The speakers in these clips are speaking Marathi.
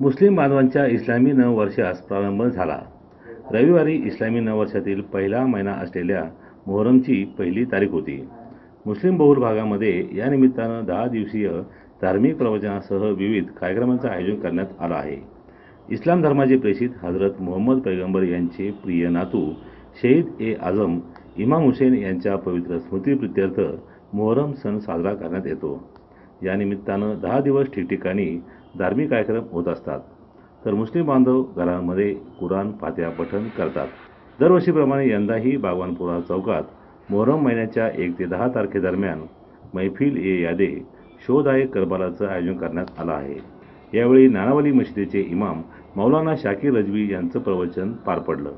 मुस्लिम बांधवांच्या इस्लामी नववर्षास प्रारंभ झाला. रविवारी इस्लामी नववर्षातील पहिला महिना असलेल्या मोहरमची पहिली तारीख होती. मुस्लिम बहुल भागामध्ये या निमित्तानं दहा दिवसीय धार्मिक प्रवचनासह विविध कार्यक्रमांचं आयोजन करण्यात आलं आहे. इस्लाम धर्माचे प्रेषित हजरत मोहम्मद पैगंबर यांचे प्रिय नातू शहीद ए आझम इमाम हुसेन यांच्या पवित्र स्मृतीप्रित्यर्थ मोहरम सण साजरा करण्यात येतो. या निमित्तानं दहा दिवस ठिकठिकाणी धार्मिक कार्यक्रम होत असतात. तर मुस्लिम बांधव घरांमध्ये कुराण फात्या पठण करतात. दरवर्षीप्रमाणे यंदाही बागवानपुरा चौकात मोहरम महिन्याच्या एक ते दहा तारखेदरम्यान मैफिल ए यादे शोधायक करबालाचं आयोजन करण्यात आलं आहे. यावेळी नानावली मशिदीचे इमाम मौलाना शाकीर रजवी यांचं प्रवचन पार पडलं.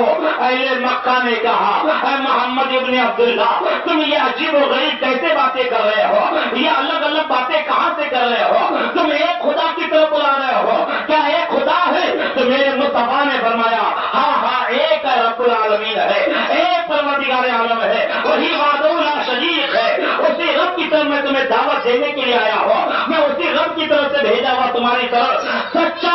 ईमान अहले मक्का ने कहा "ऐ मोहम्मद इब्न अब्दुल्ला तुम ये अजीब और गरीब कैसे बातें कर रहे हो? ये अलग अलग बातें कहाँ से कर रहे हो? तुम एक खुदा की तरफ़ बुला रहे हो? क्या एक खुदा है? तो मेरे मुस्तफ़ा ने फरमाया हाँ हाँ एक रब्बुल आलमीन है, एक परवरदिगार आलम है, वही वादुल्ला शरीफ है। उसी रब की तरफ़ मैं तुम्हें दावत देने के लिए आया हूँ। मैं उसी रब की तरफ़ से भेजा हुआ तुम्हारी तरफ़ सच्चा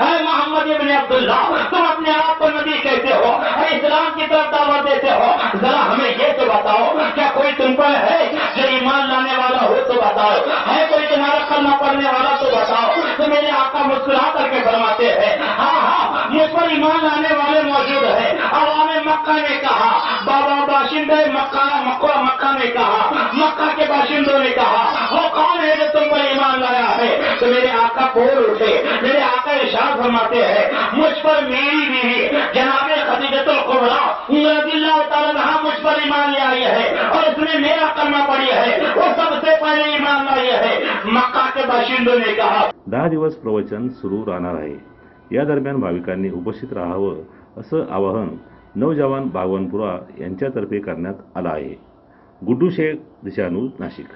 है मोहम्मद इब्न अब्दुल्ला तुम अपने आप को नबी कहते हो है इस्लाम की तरफ दावत देते हो। जरा हमें ये तो बताओ क्या कोई तुम पर है जो ईमान लाने वाला हो तो बताओ। है कोई तुम्हारा कलमा पढ़ने वाला तो बताओ तो मेरे आका मुस्कुरा करके फरमाते हैं हाँ हाँ मुझ पर ईमान लाने वाले मौजूद है। अवाम मक्का ने कहा बाबा बाशिंदे मक्का मक्का मक्का ने कहा मक्का के बाशिंदों ने कहा वो कौन है जो तुम पर ईमान लाया है तो मेरे आका बोल उठे मेरे आका इशार फरमाते हैं मुझ पर मेरी बीवी जनाबे खदीजतुल कुबरा रज़ियल्लाहु मुझ पर ईमान ले है और उसने मेरा कलमा पढ़ी है वो सबसे पहले ईमान लाई है। मक्का के बाशिंदों ने कहा दहा दिवस प्रवचन सुरू राहणार आहे. या दरम्यान भाविकांनी उपस्थित राहावं असं आवाहन नवजवान बागवानपुरा यांच्यातर्फे करण्यात आलं आहे. गुड्डू शेख दिशानू नाशिक.